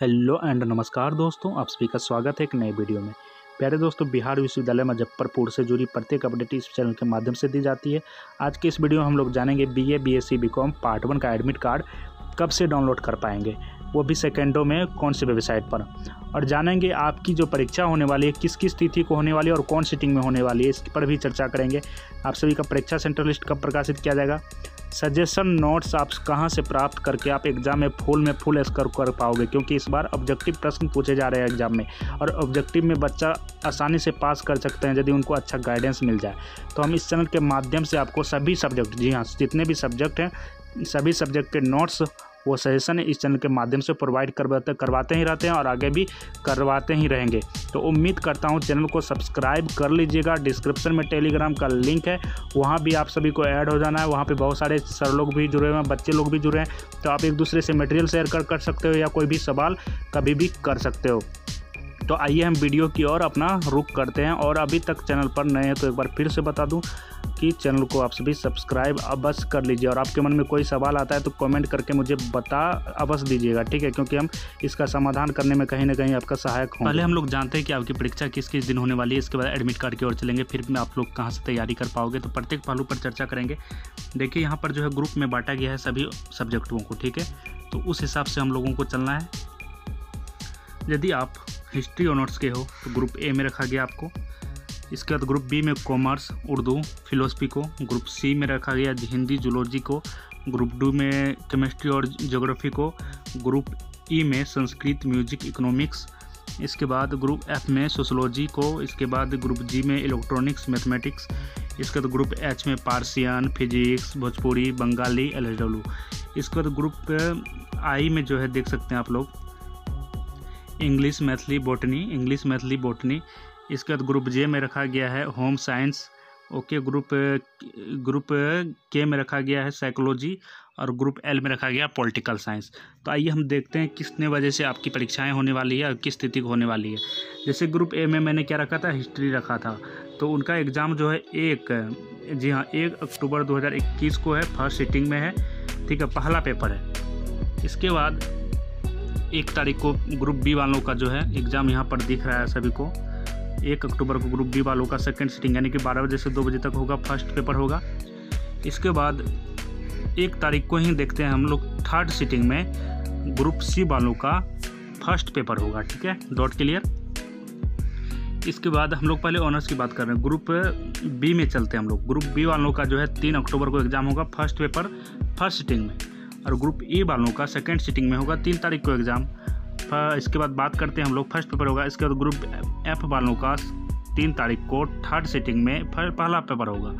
Hello and नमस्कार दोस्तों, आप सभी का स्वागत है एक नए वीडियो में। प्यारे दोस्तों, बिहार विश्वविद्यालय मुजफ्फरपुर से जुड़ी प्रत्येक अपडेट इस चैनल के माध्यम से दी जाती है। आज के इस वीडियो में हम लोग जानेंगे BA BSc BCom part one का एडमिट कार्ड कब से डाउनलोड कर पाएँगे? वो भी सेकेंडों में कौन सी वेबसाइट पर? और जानेंगे आपकी जो परीक्षा होने वाली है किस किस तिथि को होने वाली है और कौन सीटिंग में होने वाली है, इस पर भी चर्चा करेंगे। आप सभी का परीक्षा सेंटर लिस्ट कब प्रकाशित किया जाएगा? सजेशन नोट्स आप कहाँ से प्राप्त करके आप एग्ज़ाम में फुल में फुल स्कोर कर पाओगे? क्योंकि इस बार ऑब्जेक्टिव प्रश्न पूछे जा रहे हैं एग्ज़ाम में। और ऑब्जेक्टिव में बच्चा आसानी से पास कर सकते हैं यदि उनको अच्छा गाइडेंस मिल जाए। तो हम इस चैनल के माध्यम से आपको सभी सब्जेक्ट जी हाँ जितने भी सब्जेक्ट हैं सभी सब्जेक्ट के नोट्स वो सजेशन इस चैनल के माध्यम से प्रोवाइड करवाते करवाते ही रहते हैं और आगे भी करवाते ही रहेंगे। तो उम्मीद करता हूँ चैनल को सब्सक्राइब कर लीजिएगा। डिस्क्रिप्शन में टेलीग्राम का लिंक है। वहाँ भी आप सभी को ऐड हो जाना है। वहाँ पे बहुत सारे सर लोग भी जुड़े हुए हैं, बच्चे लोग भी जुड़े हैं। तो आप एक दूसरे से मटेरियल शेयर कर कर सकते हो या कोई भी सवाल कभी भी कर सकते हो। तो आइए हम वीडियो की ओर अपना रुख करते हैं और अभी तक चैनल पर नए हैं तो एक बार फिर से बता दूँ कि चैनल को आप सभी सब्सक्राइब अवश्य कर लीजिए और आपके मन में कोई सवाल आता है तो कमेंट करके मुझे बता अवश्य दीजिएगा, ठीक है? क्योंकि हम इसका समाधान करने में कहीं ना कहीं आपका सहायक हों पहले हम लोग जानते हैं कि आपकी परीक्षा किस किस दिन होने वाली है, इसके बाद एडमिट कार्ड की ओर चलेंगे, फिर आप लोग कहाँ से तैयारी कर पाओगे तो प्रत्येक पहलू पर चर्चा करेंगे। देखिए, यहाँ पर जो है ग्रुप में बांटा गया है सभी सब्जेक्टों को, ठीक है? तो उस हिसाब से हम लोगों को चलना है। यदि आप हिस्ट्री ऑनर्स के हो तो ग्रुप ए में रखा गया आपको। इसके बाद ग्रुप बी में कॉमर्स उर्दू फिलोसफी को ग्रुप सी में रखा गया हिंदी जूलॉजी को ग्रुप डू में केमिस्ट्री और जोग्राफी को ग्रुप ई में संस्कृत म्यूज़िक इकोनॉमिक्स इसके बाद ग्रुप एफ़ में सोशोलॉजी को, इसके बाद ग्रुप जी में इलेक्ट्रॉनिक्स मैथमेटिक्स इसके बाद ग्रुप एच में Persian physics Bhojpuri, Bengali L इसके बाद ग्रुप आई में जो है देख सकते हैं आप लोग। English Maithili botany, English Maithili botany. इसके बाद ग्रुप जे में रखा गया है home science okay, group group के में रखा गया है साइकोलॉजी और ग्रुप एल में रखा गया पॉलिटिकल साइंस तो आइए हम देखते हैं किसने वजह से आपकी परीक्षाएँ होने वाली है और किस स्थिति को होने वाली है। जैसे ग्रुप ए में मैंने क्या रखा था? हिस्ट्री रखा था। तो उनका एग्ज़ाम जो है एक, जी हाँ एक अक्टूबर 2021 को है फ़र्स्ट सीटिंग में है। ठीक है, पहला पेपर है। इसके बाद एक तारीख को ग्रुप बी वालों का जो है एग्ज़ाम यहाँ पर दिख रहा है सभी को। एक अक्टूबर को ग्रुप बी वालों का सेकेंड सीटिंग यानी कि बारह बजे से दो बजे तक होगा फ़र्स्ट पेपर होगा। इसके बाद एक तारीख को ही देखते हैं हम लोग थर्ड सीटिंग में ग्रुप सी वालों का फ़र्स्ट पेपर होगा, ठीक है? डॉट क्लियर इसके बाद हम लोग पहले ऑनर्स की बात कर रहे हैं। ग्रुप बी में चलते हैं हम लोग। ग्रुप बी वालों का जो है तीन अक्टूबर को एग्ज़ाम होगा फ़र्स्ट पेपर फ़र्स्ट सीटिंग में। और ग्रुप ए वालों का सेकेंड सीटिंग में होगा, तीन तारीख को एग्ज़ाम इसके बाद बात करते हैं हम लोग फ़र्स्ट पेपर होगा, इसके बाद ग्रुप एफ़ वालों का तीन तारीख को थर्ड सीटिंग में पहला पेपर होगा।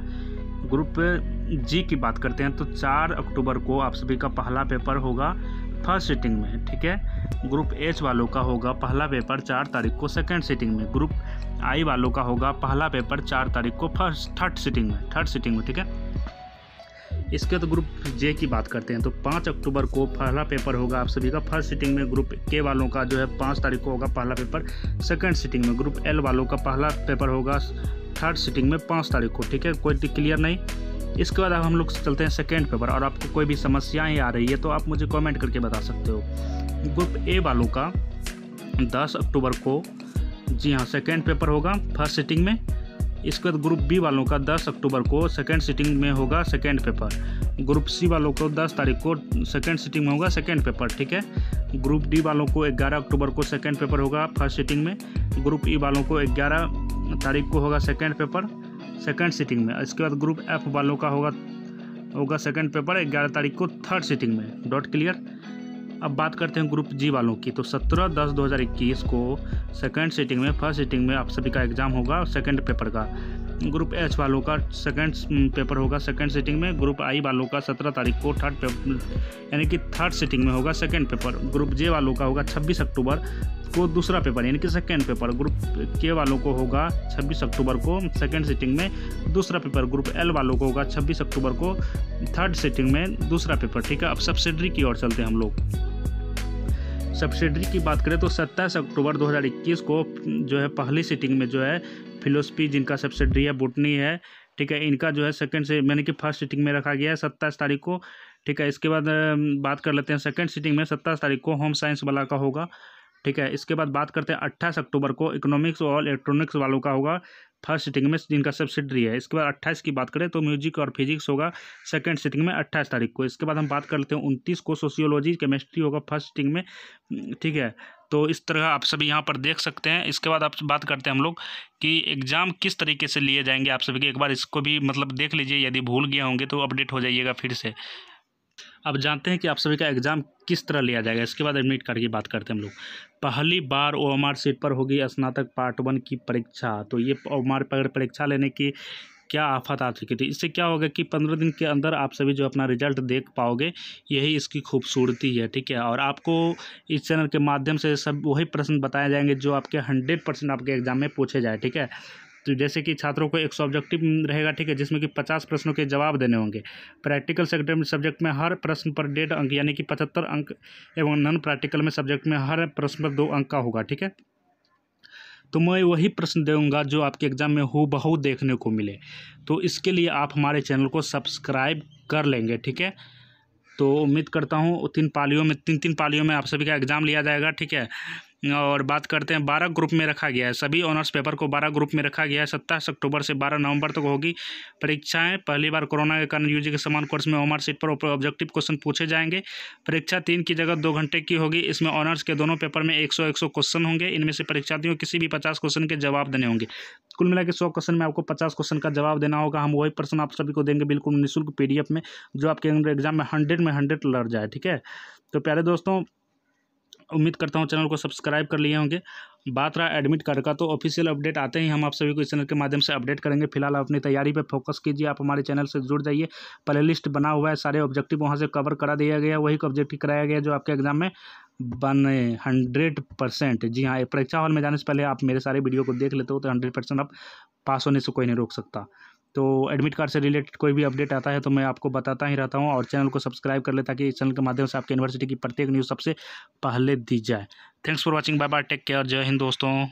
ग्रुप जी की बात करते हैं तो चार अक्टूबर को आप सभी का पहला पेपर होगा फ़र्स्ट सीटिंग में, ठीक है? ग्रुप एच वालों का होगा पहला पेपर चार तारीख को सेकेंड सीटिंग में। ग्रुप आई वालों का होगा पहला पेपर चार तारीख को फ़र्स्ट थर्ड सीटिंग में थर्ड सीटिंग में, ठीक है? इसके तो ग्रुप जे की बात करते हैं तो पाँच अक्टूबर को पहला पेपर होगा आप सभी का फ़र्स्ट सीटिंग में ग्रुप के वालों का जो है पाँच तारीख को होगा पहला पेपर सेकेंड सीटिंग में ग्रुप एल वालों का पहला पेपर होगा थर्ड सीटिंग में पाँच तारीख को, ठीक है? कोई क्लियर नहीं? इसके बाद अब हम लोग चलते हैं सेकेंड पेपर और आपको कोई भी समस्याएँ आ रही है तो आप मुझे कमेंट करके बता सकते हो। ग्रुप ए वालों का दस अक्टूबर को, जी हाँ सेकेंड पेपर होगा फ़र्स्ट सीटिंग में इसके बाद ग्रुप बी वालों का 10 अक्टूबर को सेकेंड सीटिंग में होगा सेकेंड पेपर ग्रुप सी वालों को 10 तारीख को सेकेंड सीटिंग में होगा सेकेंड पेपर ठीक है? ग्रुप डी वालों को 11 अक्टूबर को सेकेंड पेपर होगा फ़र्स्ट सीटिंग में. ग्रुप ई वालों को 11 तारीख को होगा सेकेंड पेपर सेकेंड सीटिंग में. इसके बाद ग्रुप एफ़ वालों का होगा होगा सेकेंड पेपर ग्यारह तारीख को थर्ड सीटिंग में. डॉट क्लियर अब बात करते हैं ग्रुप जी वालों की। तो 17 दस 2021 को सेकंड सीटिंग में फ़र्स्ट सीटिंग में आप सभी का एग्ज़ाम होगा और सेकंड पेपर का। ग्रुप एच वालों का सेकंड पेपर होगा। सेकंड सीटिंग में ग्रुप आई वालों का 17 तारीख को थर्ड पेपर यानी कि थर्ड सीटिंग में होगा सेकंड पेपर ग्रुप जे वालों का होगा 26 अक्टूबर को दूसरा पेपर यानी कि सेकेंड पेपर ग्रुप के वालों को होगा 26 अक्टूबर को सेकेंड सीटिंग में दूसरा पेपर ग्रुप एल वालों को होगा 26 अक्टूबर को थर्ड सीटिंग में दूसरा पेपर ठीक है, अब सब्सिडरी की ओर चलते हैं हम लोग। सब्सिडरी की बात करें तो सत्ताईस अक्टूबर 2021 को जो है पहली सीटिंग में जो है फिलोसफी जिनका सब्सिडरी है बुटनी है, ठीक है, इनका जो है सेकंड से मैंने कि फ़र्स्ट सीटिंग में रखा गया है सत्ताईस तारीख को, ठीक है, इसके बाद बात कर लेते हैं सेकेंड सीटिंग में सत्ताईस तारीख को होम साइंस वाला का होगा, ठीक है, इसके बाद बात करते हैं अट्ठाईस अक्टूबर को इकोनॉमिक्स और इलेक्ट्रॉनिक्स वालों का होगा फ़र्स्ट सिटिंग में जिनका सब्सिडरी है। इसके बाद अट्ठाईस की बात करें तो म्यूज़िक और फिजिक्स होगा सेकंड सीटिंग में अट्ठाईस तारीख को। इसके बाद हम बात कर लेते हैं उनतीस को सोशियोलॉजी, केमिस्ट्री होगा फ़र्स्ट सीटिंग में। ठीक है। तो इस तरह आप सभी यहाँ पर देख सकते हैं। इसके बाद आप बात करते हैं हम लोग कि एग्ज़ाम किस तरीके से लिए जाएँगे आप सभी के। एक बार इसको भी मतलब देख लीजिए। यदि भूल गया होंगे तो अपडेट हो जाइएगा फिर से। अब जानते हैं कि आप सभी का एग्ज़ाम किस तरह लिया जाएगा? इसके बाद एडमिट कार्ड की बात करते हैं हम लोग। पहली बार ओ एम आर सीट पर होगी स्नातक पार्ट वन की परीक्षा। तो ये ओ एम आर पर परीक्षा लेने की क्या आफत आ चुकी थी? इससे क्या होगा कि पंद्रह दिन के अंदर आप सभी जो अपना रिज़ल्ट देख पाओगे, यही इसकी खूबसूरती है, ठीक है? और आपको इस चैनल के माध्यम से सब वही प्रश्न बताए जाएँगे जो आपके हंड्रेड परसेंट आपके एग्ज़ाम में पूछे जाए, ठीक है? तो जैसे कि छात्रों को एक सब्जेक्टिव रहेगा, ठीक है, जिसमें कि पचास प्रश्नों के जवाब देने होंगे। प्रैक्टिकल सेक्टर सब्जेक्ट में हर प्रश्न पर डेढ़ अंक, यानी कि पचहत्तर अंक एवं नॉन प्रैक्टिकल में सब्जेक्ट में हर प्रश्न पर दो अंक का होगा, ठीक है? तो मैं वही प्रश्न दूँगा जो आपके एग्ज़ाम में हो बहु देखने को मिले। तो इसके लिए आप हमारे चैनल को सब्सक्राइब कर लेंगे, ठीक है? तो उम्मीद करता हूँ, तीन पालियों में तीन तीन पालियों में आप सभी का एग्ज़ाम लिया जाएगा, ठीक है? और बात करते हैं, बारह ग्रुप में रखा गया है। सभी ऑनर्स पेपर को बारह ग्रुप में रखा गया है। सत्ताईस अक्टूबर से बारह नवंबर तक होगी परीक्षाएँ। पहली बार कोरोना के कारण यूजी के समान कोर्स में ऑनर्स सीट पर ऑब्जेक्टिव क्वेश्चन पूछे जाएँगे। परीक्षा तीन की जगह दो घंटे की होगी। इसमें ऑनर्स के दोनों पेपर में एक सौ क्वेश्चन होंगे। इनमें से परीक्षार्थियों किसी भी पचास क्वेश्चन के जवाब देने होंगे। कुल मिला के सौ क्वेश्चन में आपको पचास क्वेश्चन का जवाब देना होगा। हम वही प्रश्न आप सभी को देंगे बिल्कुल निःशुल्क पीडीएफ में, जो आपके एग्ज़ाम में हंड्रेड में हंड्रेड लड़ जाए, ठीक है? तो प्यारे दोस्तों उम्मीद करता हूँ चैनल को सब्सक्राइब कर लिए होंगे। बात रहा एडमिट कार्ड का तो ऑफिशियल अपडेट आते ही हम आप सभी को इस चैनल के माध्यम से अपडेट करेंगे। फ़िलहाल आप अपनी तैयारी पे फोकस कीजिए, आप हमारे चैनल से जुड़ जाइए। प्ले लिस्ट बना हुआ है, सारे ऑब्जेक्टिव वहाँ से कवर करा दिया गया वही ऑब्जेक्टिव कराया गया जो आपके एग्ज़ाम में बने। हंड्रेड परसेंट जी हाँ परीक्षा हॉल में जाने से पहले आप मेरे सारे वीडियो को देख लेते हो तो हंड्रेड परसेंट आप पास होने से कोई नहीं रोक सकता। तो एडमिट कार्ड से रिलेटेड कोई भी अपडेट आता है तो मैं आपको बताता ही रहता हूँ और चैनल को सब्सक्राइब कर ले ताकि इस चैनल के माध्यम से आपके यूनिवर्सिटी की प्रत्येक न्यूज़ सबसे पहले दी जाए। Thanks for watching bye bye take care जय हिंद दोस्तों।